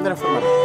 André Formarão.